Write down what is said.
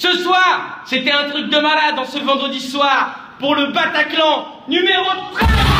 Ce soir, c'était un truc de malade en ce vendredi soir pour le Bataclan numéro 13